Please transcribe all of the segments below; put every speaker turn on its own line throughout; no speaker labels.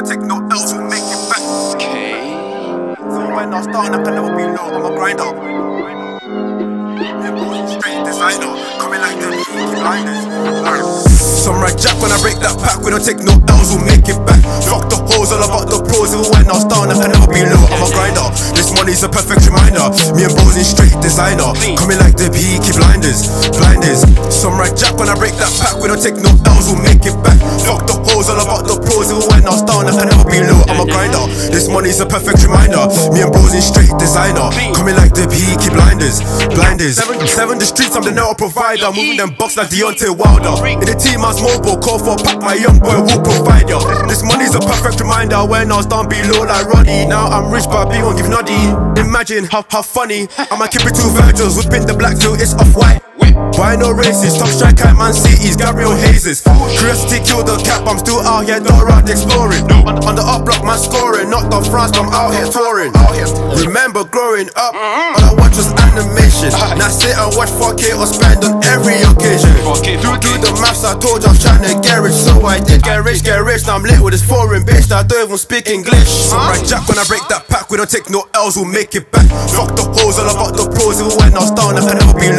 don't take no L's, we'll make it back.
Okay.
So when I start, I can never be low, I'm a grinder. Yeah, boy, straight designer, coming like the Peaky Blinders. Samurai Jack when I break that pack, we don't take no L's, we'll make it back. Fuck the hoes, all about the pros, even when I start, I can never be low, I'm a grinder. This money's a perfect reminder. Me and Bros in straight designer, coming like the Peaky Blinders. Blinders. Samurai Jack when I break that pack, we don't take no L's, we'll make it back. Fuck the hoes, all about the pros, even This money's a perfect reminder. Me and Bros in straight designer, coming like the Peaky Blinders. Blinders. Seven, mm. seven the streets, I'm the network provider. Moving them box like Deontay Wilder. In the team, I'm mobile, call for a pack, my young boy will provide ya. This money's a perfect reminder. When I was down below like Roddy, now I'm rich, but I be on give noddy. Imagine how, how funny. I'ma keep it two Virgils, whipping the black till it's off white. Why no racist? Top strike at Man City's Gabriel Jesus. Curiosity killed the cap, I'm still out here, door round exploring. On, on the up block, my scoring. Not the France, I'm out here touring. Remember growing up, all I watched was animation. Now sit and watch 4K or spend on every occasion. Do, do the maths, I told you I'm trying to get rich, so I did. Get rich, get rich, now I'm lit with this foreign bitch that I don't even speak English. Samurai Jack, when I break that pack, we don't take no L's, we'll make it back. Fuck the hoes, all about the pros, even when I was down, I can never be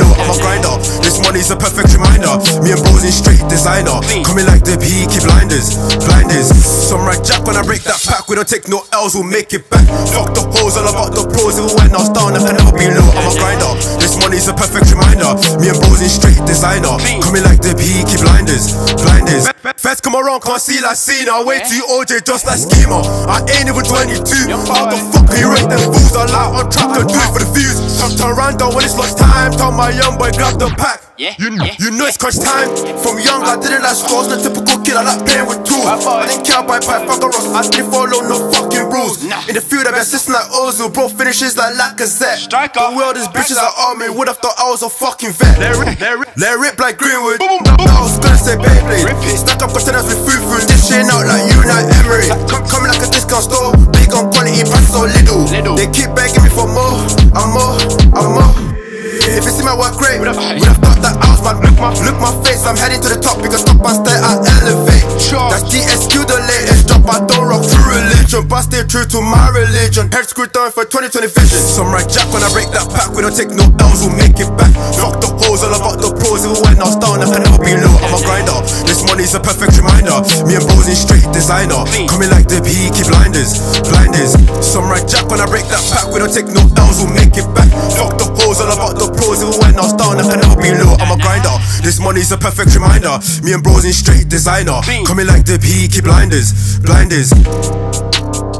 This money's a perfect reminder. Me and bros in straight designer, coming like the Peaky Blinders. Blinders. Samurai Jack, when I break that pack, we don't take no L's, we'll make it back. Fuck the hoes, all about the pros, even when I was down, I never be low, I'm a grinder. This money's a perfect reminder. Me and bros in straight designer, coming like the Peaky Blinders. Blinders. Feds come around, can't see like Cena. Way too OJ, just like schema. I ain't even 22. How the fuck you rate them fools? I lie on track and do it for the views. Turn, turn around down when it's lunch time. Tell my young boy grab the pack.
Yeah,
You,
yeah.
you know it's crunch time. From young, I didn't like scores. No typical kid, I like playing with tools. I didn't care about pipe, fuck a rock. I didn't follow no fucking rules.
Nah.
In the field, I be assisting like Ozil. Bro, finishes like Lacazette.
Striker.
The world is bitches are army. Would have thought I was a fucking vet. Let rip, let rip, let rip like Greenwood. I was gonna say Beyblade.
It.
Stack up containers with food food. Dishing out like Unai Emery. Come, coming like a discount store. Big on quality, prices so little.
Little.
They keep begging me You work great, would have thought that I was man. Look my, look my face, I'm heading to the top because top and stay, I elevate. That's DSQ, the latest drop. I don't rock true religion, but stay true to my religion. Head screwed down for 2020 vision. Samurai Jack when I break that pack, we don't take no L's, we'll make it back. Fuck the holes, all about the pros, even when I was down, I can never be low. I'm a grinder. This money's a perfect reminder. Me and bros in straight designer, coming like the Peaky Blinders. Blinders. Samurai Jack when I break that pack, we don't take no L's, we'll make it back. Down, I can never be low. I'm a grinder. This money's a perfect reminder. Me and bros in straight designer, coming like the Peaky Blinders. Blinders.